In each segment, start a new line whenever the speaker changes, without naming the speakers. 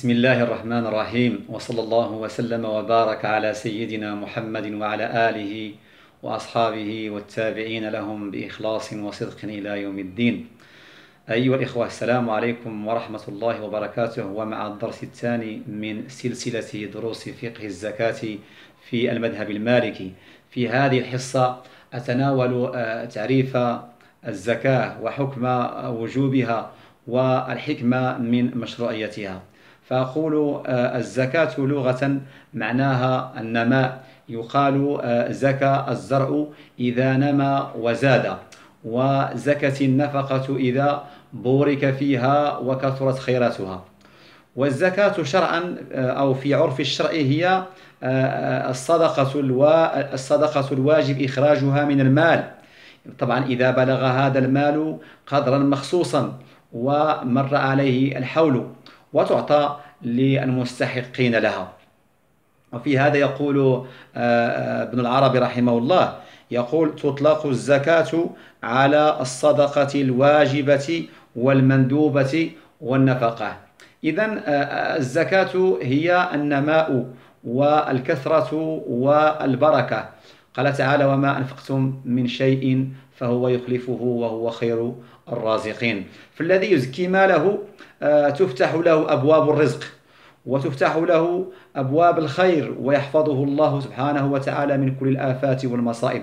بسم الله الرحمن الرحيم وصلى الله وسلم وبارك على سيدنا محمد وعلى آله وأصحابه والتابعين لهم بإخلاص وصدق إلى يوم الدين أيها الإخوة السلام عليكم ورحمة الله وبركاته ومع الدرس الثاني من سلسلة دروس فقه الزكاة في المذهب المالكي في هذه الحصة أتناول تعريف الزكاة وحكم وجوبها والحكمة من مشروعيتها فأقول آه، الزكاة لغة معناها النماء. يقال آه، زكى الزرع إذا نمى وزاد وزكت النفقة إذا بورك فيها وكثرت خيراتها. والزكاة شرعا آه، أو في عرف الشرع هي الصدقة الصدقة الواجب إخراجها من المال. طبعا إذا بلغ هذا المال قدرا مخصوصا ومر عليه الحول. وتعطى للمستحقين لها. وفي هذا يقول آه، آه، ابن العربي رحمه الله يقول تطلق الزكاة على الصدقة الواجبة والمندوبة والنفقة. إذا آه، الزكاة هي النماء والكثرة والبركة. قال تعالى وما أنفقتم من شيء فهو يخلفه وهو خير الرازقين. فالذي يزكي ماله آه، تفتح له أبواب الرزق وتفتح له أبواب الخير ويحفظه الله سبحانه وتعالى من كل الآفات والمصائب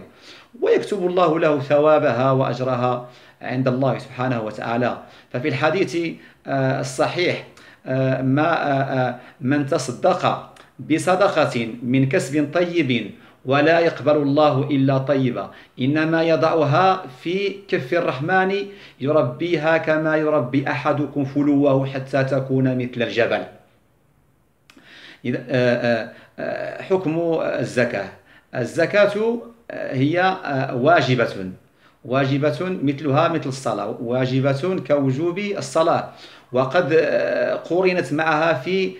ويكتب الله له ثوابها وأجرها عند الله سبحانه وتعالى. ففي الحديث آه، الصحيح آه، ما من تصدق بصدقة من كسب طيب ولا يقبل الله إلا طيبا. إنما يضعها في كف الرحمن يربيها كما يربي أحدكم فلوه حتى تكون مثل الجبل. آه، آه، آه، حكم الزكاة. الزكاة هي واجبة. واجبة مثلها مثل الصلاة. واجبة كوجوب الصلاة. وقد قرنت معها في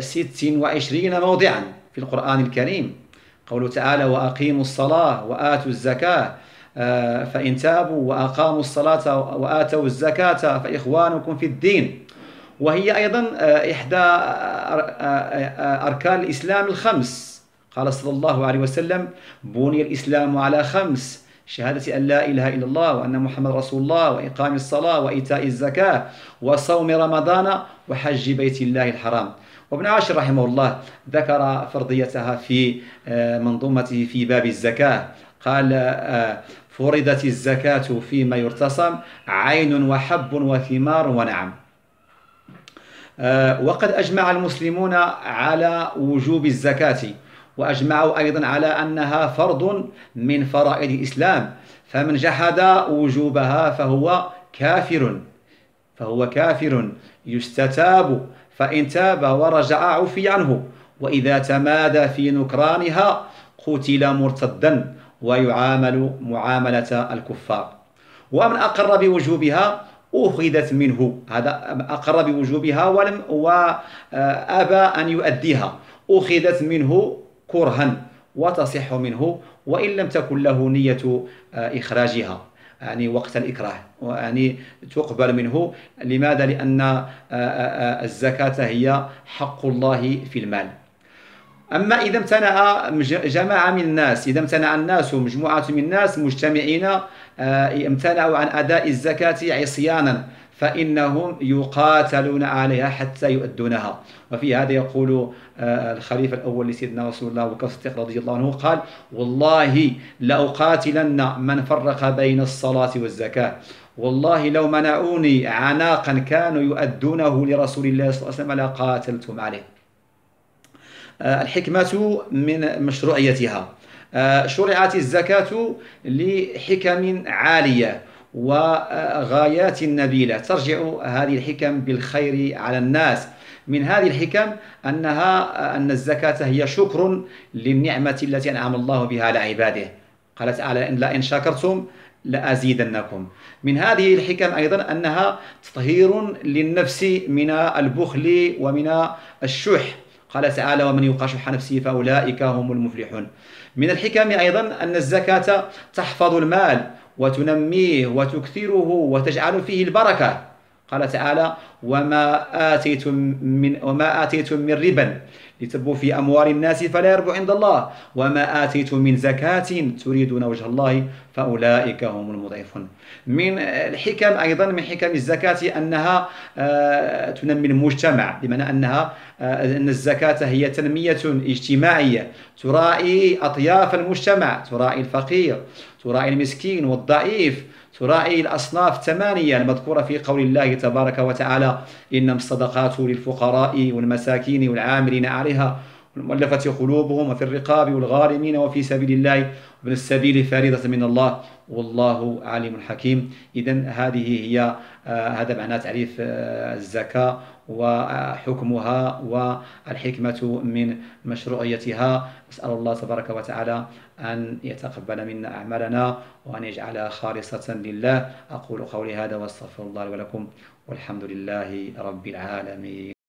ست وعشرين موضعا في القرآن الكريم. قوله تعالى وأقيموا الصلاة وآتوا الزكاة آه، فإن تابوا وأقاموا الصلاة وآتوا الزكاة فإخوانكم في الدين. وهي أيضا آه، إحدى آه، أركان الإسلام الخمس. قال صلى الله عليه وسلم بني الإسلام على خمس. شهادة أن لا إله إلا الله وأن محمد رسول الله وإقام الصلاة وإيتاء الزكاة وصوم رمضان وحج بيت الله الحرام. وابن عاشر رحمه الله ذكر فرضيتها في آه، منظومته في باب الزكاة. قال آه، فرضت الزكاة فيما يرتصم عين وحب وثمار ونعم. آه، وقد أجمع المسلمون على وجوب الزكاة. وأجمعوا أيضا على أنها فرض من فرائض الإسلام. فمن جحد وجوبها فهو كافر فهو كافر يستتاب فإن تاب ورجع عفي عنه. وإذا تمادى في نكرانها قتل مرتدا ويعامل معاملة الكفار. ومن أقر بوجوبها أخذت منه. هذا أقر بوجوبها ولم وأبى أن يؤديها. أخذت منه كرها وتصح منه وإن لم تكن له نية إخراجها. يعني وقت الإكراه. يعني تقبل منه. لماذا؟ لأن آه، آه، آه، الزكاة هي حق الله في المال. أما إذا امتنع جماعة من الناس إذا امتنع الناس مجموعة من الناس مجتمعين امتنعوا عن أداء الزكاة عصيانا. فإنهم يقاتلون عليها حتى يؤدونها. وفي هذا يقول آه، الخليفة الأول لسيدنا رسول الله الصديق رضي الله عنه قال والله لأقاتلن من فرق بين الصلاة والزكاة. والله لو منعوني عناقا كانوا يؤدونه لرسول الله صلى الله عليه وسلم لقاتلتم عليه. آه، الحكمة من مشروعيتها. آه، شرعت الزكاة لحكم عالية. وغايات نبيلة ترجع هذه الحكم بالخير على الناس. من هذه الحكم أنها أن الزكاة هي شكر للنعمة التي أنعم الله بها على عباده. قال تعالى إن لئن شكرتم لأزيدنكم. من هذه الحكم أيضا أنها تطهير للنفس من البخل ومن الشح. قال تعالى ومن يوق شح نفسه فأولئك هم المفلحون. من الحكم أيضا أن الزكاة تحفظ المال. وتنميه وتكثره وتجعل فيه البركة. قال تعالى وما آتيتم من وما آتيتم من ربا لتربوا في أموال الناس فلا يربو عند الله وما آتيتم من زكاة تريدون وجه الله فأولئك هم المضعفون. من الحكم أيضا من حكم الزكاة أنها آه، تنمي المجتمع بمعنى أنها آه، أن الزكاة هي تنمية اجتماعية تراعي أطياف المجتمع تراعي الفقير تراعي المسكين والضعيف تراعي الأصناف الثمانية المذكورة في قول الله تبارك وتعالى إنما الصدقات للفقراء والمساكين والعاملين عليها والمؤلفة قلوبهم وفي الرقاب والغارمين وفي سبيل الله وابن السبيل فريضة من الله والله عليم حكيم. إذا هذه هي آه هذا معنى تعريف آه الزكاة وحكمها والحكمة من مشروعيتها. نسأل الله تبارك وتعالى أن يتقبل منا أعمالنا وأن يجعلها خالصة لله. أقول قولي هذا وأستغفر الله ولكم. والحمد لله رب العالمين.